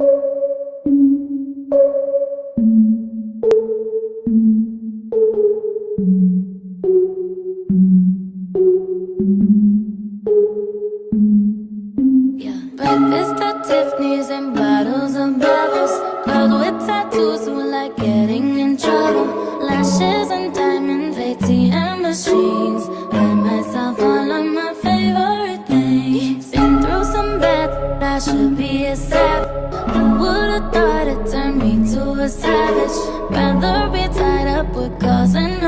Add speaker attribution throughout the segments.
Speaker 1: Yeah, Breakfast at Tiffany's and bottles of bubbles. Girls with tattoos who like getting in trouble. Lashes and diamonds, ATM machines. Buy myself all of my favorite things. Been through some bad, I should be a sap. Who would've thought it turned me to a savage. Rather be tied up with cause and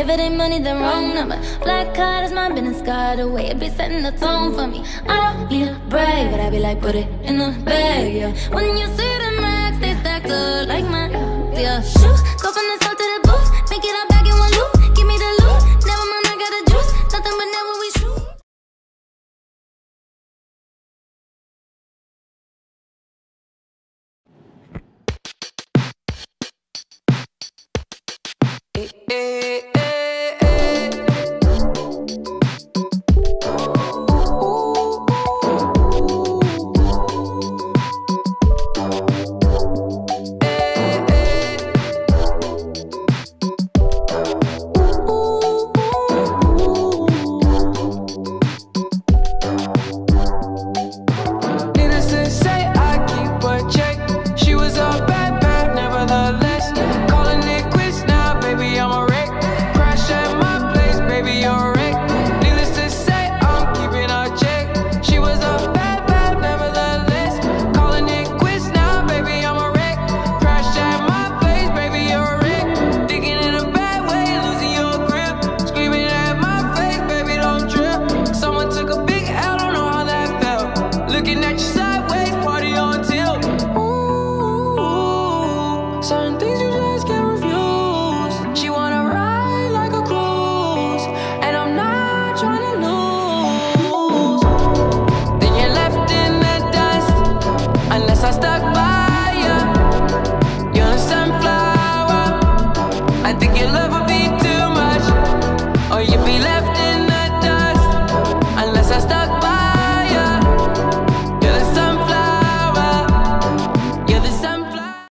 Speaker 1: If it ain't money, then wrong number. Black card is my business card. away. it be setting the tone for me. I don't need a break, but I be like, put it in the bag, yeah. When you see the max, they stack up like my, yeah. Shoes